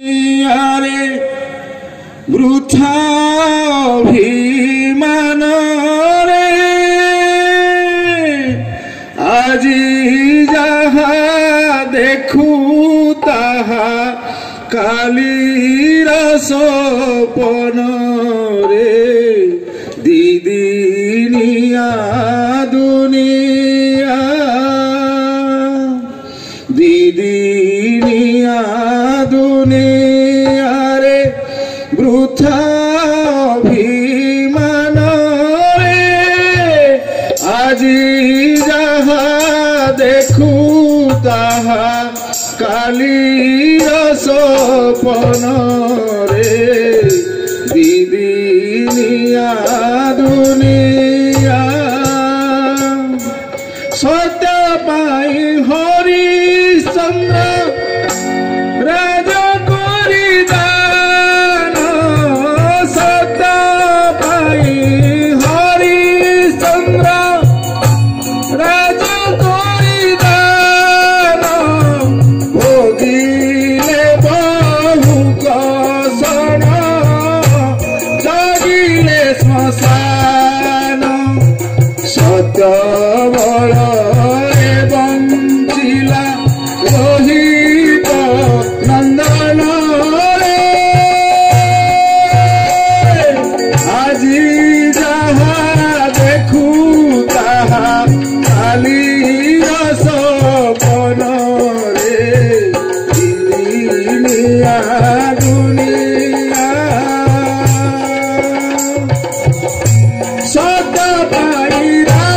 আরে বৃথাভিমান রে আজি যাহা দেখু তাহা কালি রস রে দিদি নিয়া দুনিয়া, দিদি নিয়া দুনিয়ারে বৃথা অভিমানরে। আজি যাহা দেখু তাহা কালির সপনরে দিদিনিয়া কেবল এবং লীলা রহিত নন্দন আজি যাহা দেখু, তাহা কালি রস বন রে দুনিয়া। পাইরা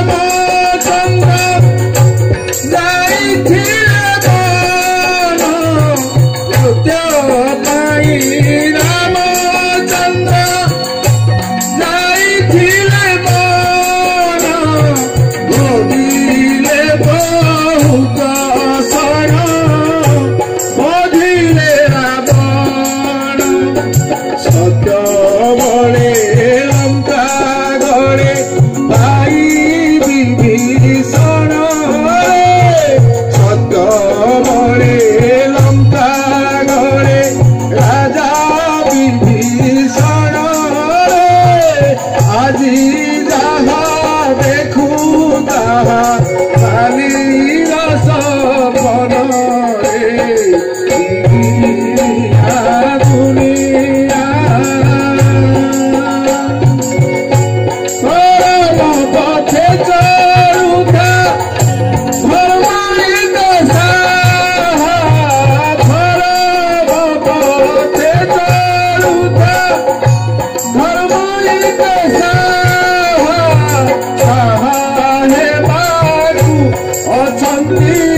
আজি যাহা দেখু তাহা Thank you.